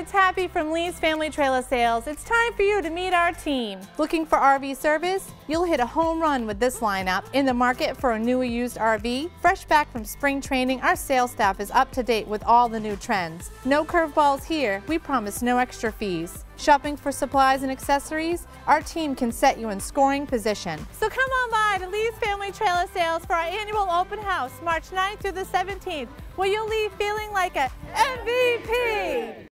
it's Happy from Lee's Family Trailer Sales. It's time for you to meet our team. Looking for RV service? You'll hit a home run with this lineup. In the market for a new used RV? Fresh back from spring training, our sales staff is up to date with all the new trends. No curveballs here. We promise no extra fees. Shopping for supplies and accessories? Our team can set you in scoring position. So come on by to Lee's Family Trailer Sales for our annual open house, March 9th through the 17th, where you'll leave feeling like a MVP.